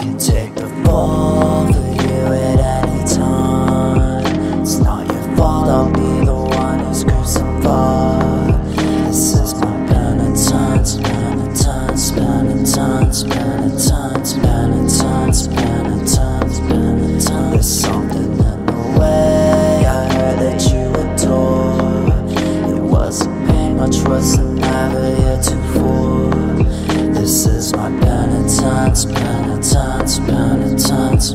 can take the fall for you at any time. It's not your fault, I'll be the one who's crucified. This is my penitence, penitence, penitence, penitence, penitence, penitence, penitence. There's something in the way I heard that you adore. It wasn't pain, much worse than ever heretofore. This is my penitence, penitence, penitence, penitence,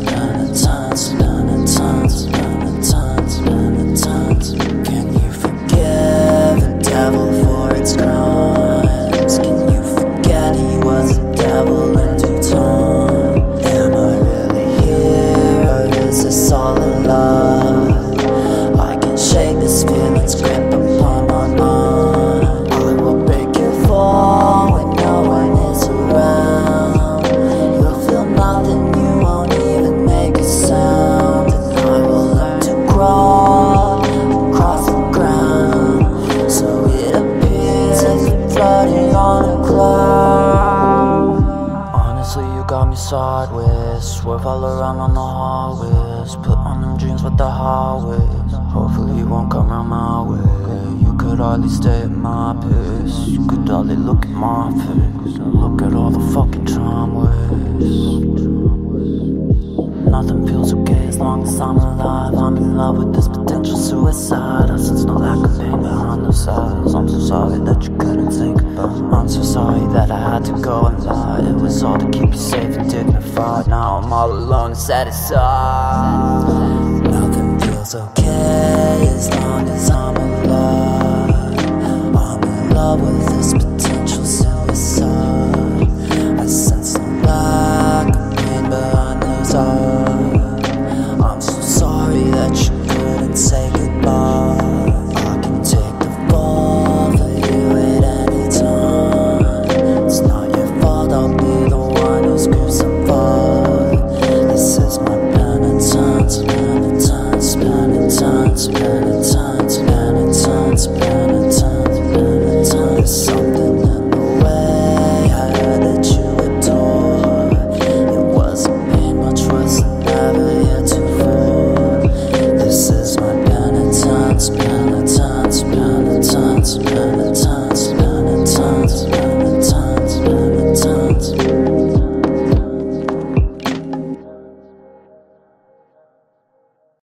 floating on a cloud. Honestly, you got me sideways. Swerve all around on the hallways. Put on them jeans with the highways. Hopefully, you won't come around my way. You could hardly stay at my pace. You could hardly look at my face. Look at all I'm alive. I'm in love with this potential suicide. I sense no lack of pain behind those eyes. I'm so sorry that you couldn't say goodbye. I'm so sorry that I had to go and lie. It was all to keep you safe and dignified. Now I'm all alone and satisfied. Nothing feels okay Sometimes, sometimes, sometimes, sometimes, sometimes, sometimes, sometimes, sometimes, sometimes, sometimes, sometimes, sometimes, sometimes, sometimes, sometimes, sometimes,